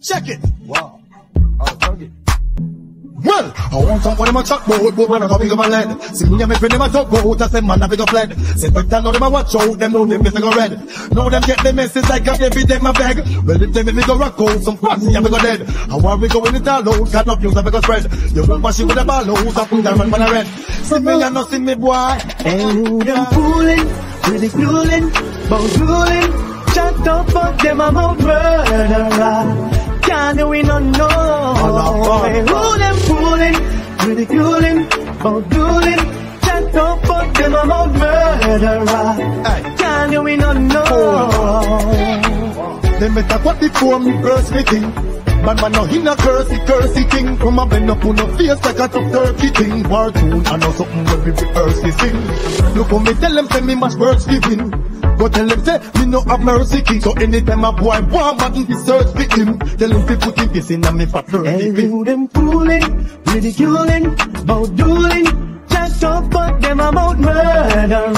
Check it. Wow. Oh, target. Well, I want some them a chat bout, but when I big up a lead. See me and me friend them a talk bout, I say man a big up lead. Say but tell know them a watch out, them know them get go red. Know them get the message like a baby them a beg. Well if them make me go rock out, some fancy a me go dead. And while we go in it all oh, got no news a me go spread. You won't mash it with a ball oh, out, I put that run man a red. See me and not see me boy. And who them fooling, ridiculing, bowling, chat up fuck them about murderer. Can't do we no who them fooling, ridiculing, bowling, chat up fuck them about murderer. Hey. Can't do we no know. Them better what before me curse me thing. Bad man no in a cursey, cursey thing. Come a bend up on no face like a tough turkey thing. War tune, I know something where we rehearse thing. Look how me tell them say me mash words giving. Go tell them say me no have mercy king. So anytime a boy want man to search for him. Tell him to put him this in a me fat And turkey who them fooling, ridiculing, bowling, chat up fuck them about murderer.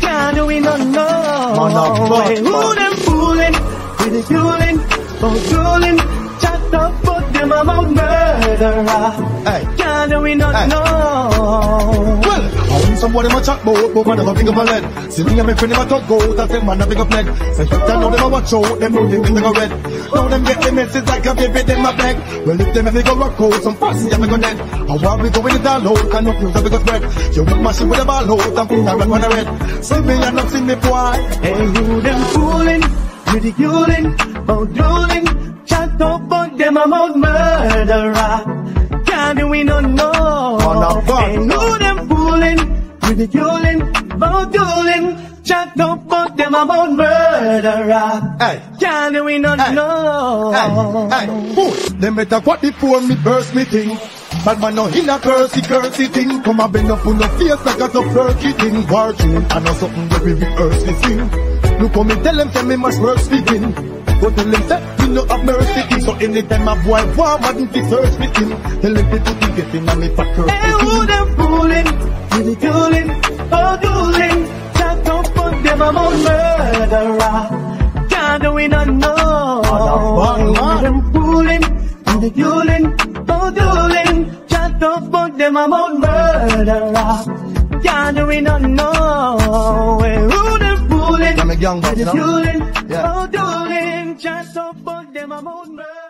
Can't do we no know. Man, And who them fooling, ridiculing, chat up them about murderer. Hey. Can't do we no Hey. know. Well, I want somebody my chat bout, but man, I big up a lead. See me and my friend, a talk goat, I say man, I big up lead. Say, down, now them a watch out, them know them get go red. Now them get the message like a baby, them a beg. Well, if them ever go rock out, some fancy, I'm go dead. And while we go in it all out, can up news, I go spread. You want mash it with a ball out, and put that red on the red. See me and not see me, boy. And who them fooling, ridiculing, bowling, chat up fuck them about murderer. Can't do we no know. I'm back And now. who them fooling, ridiculing, bowling, chat up fuck them about murderer. Hey. Can't do we no Hey. know. Hey, hey, fool. Them better what before me burst me thing. Bad man no in a cursey, cursey thing. Come a bend up on no face like a tough turkey thing. War tune, I know something that we rehearse me sing. Look how me tell them, say me must work speaking. But tell them, say me no have mercy. So anytime a boy want man to search me king. Tell people to get in and me fat And cursey who them fooling, ridiculing, bowling, chat up fuck them about murderer. Can't do we no know. Man. Who them fooling, ridiculing, bowling, chat up fuck them about murderer. Can't do we no know. And who fooling, Yeah, me gang boss, you know? ridiculing, Yeah. bowling, chat up fuck them about murderer.